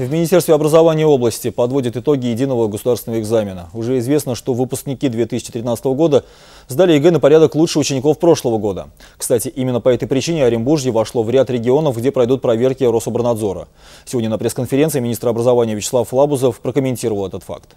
В Министерстве образования области подводят итоги единого государственного экзамена. Уже известно, что выпускники 2013 года сдали ЕГЭ на порядок лучше учеников прошлого года. Кстати, именно по этой причине Оренбуржье вошло в ряд регионов, где пройдут проверки Рособорнадзора. Сегодня на пресс-конференции министр образования Вячеслав Лабузов прокомментировал этот факт.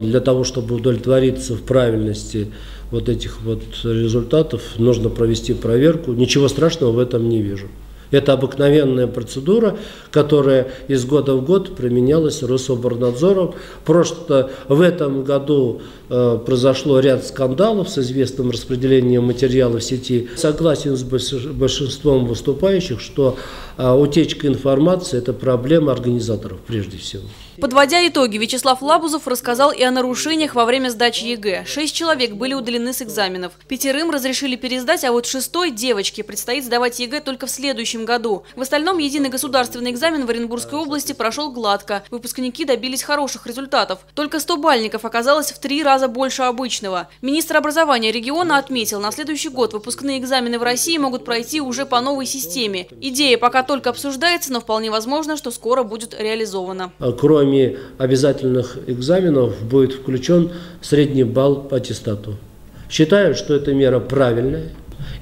Для того, чтобы удовлетвориться в правильности вот этих вот результатов, нужно провести проверку. Ничего страшного в этом не вижу. Это обыкновенная процедура, которая из года в год применялась Рособорнадзором. Просто в этом году э, произошло ряд скандалов с известным распределением материалов в сети. Согласен с большинством выступающих, что э, утечка информации – это проблема организаторов прежде всего. Подводя итоги, Вячеслав Лабузов рассказал и о нарушениях во время сдачи ЕГЭ. Шесть человек были удалены с экзаменов. Пятерым разрешили пересдать, а вот шестой девочке предстоит сдавать ЕГЭ только в следующем году. В остальном единый государственный экзамен в Оренбургской области прошел гладко. Выпускники добились хороших результатов. Только стобалльников оказалось в три раза больше обычного. Министр образования региона отметил, на следующий год выпускные экзамены в России могут пройти уже по новой системе. Идея пока только обсуждается, но вполне возможно, что скоро будет реализована. Кроме кроме обязательных экзаменов будет включен средний балл по аттестату. Считаю, что эта мера правильная.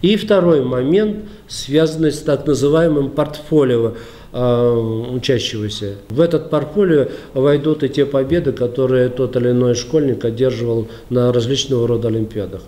И второй момент, связанный с так называемым портфолио э, учащегося. В этот портфолио войдут и те победы, которые тот или иной школьник одерживал на различного рода олимпиадах.